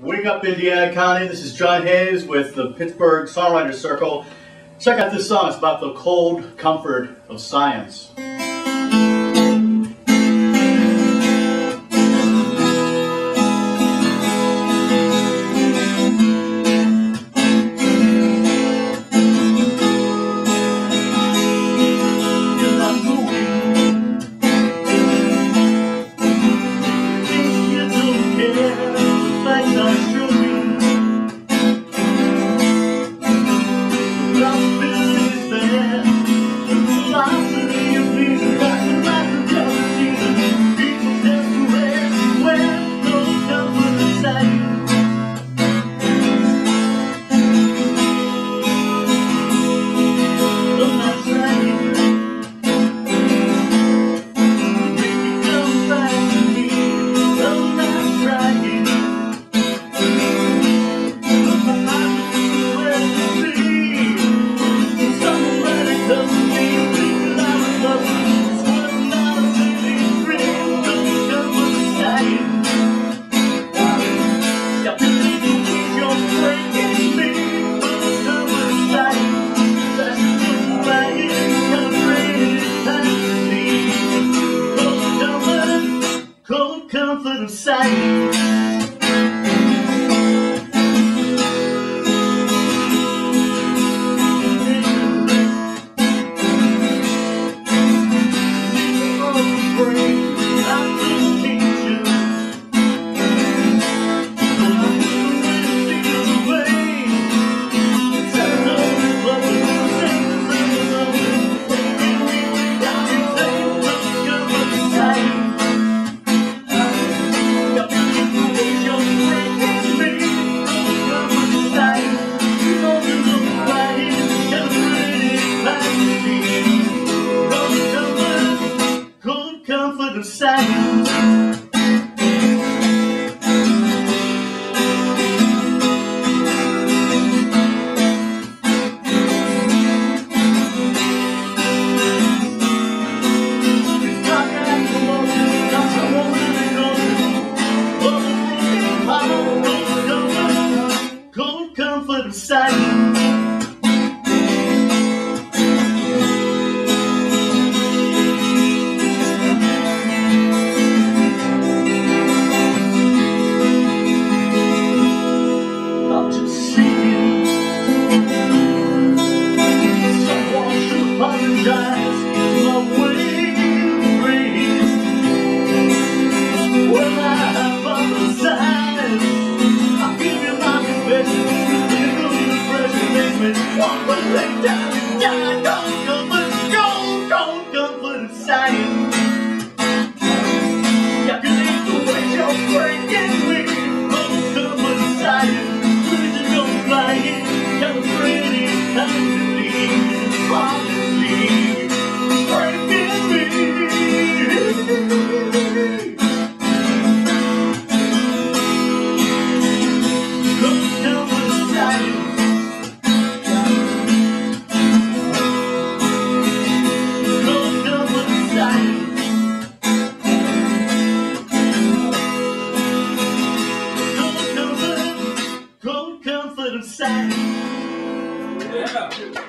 Wing Up Indiana County. This is John Hayes with the Pittsburgh Songwriters Circle. Check out this song. It's about the cold comfort of science. Comfort when one was left out, the died, little sad. Yeah.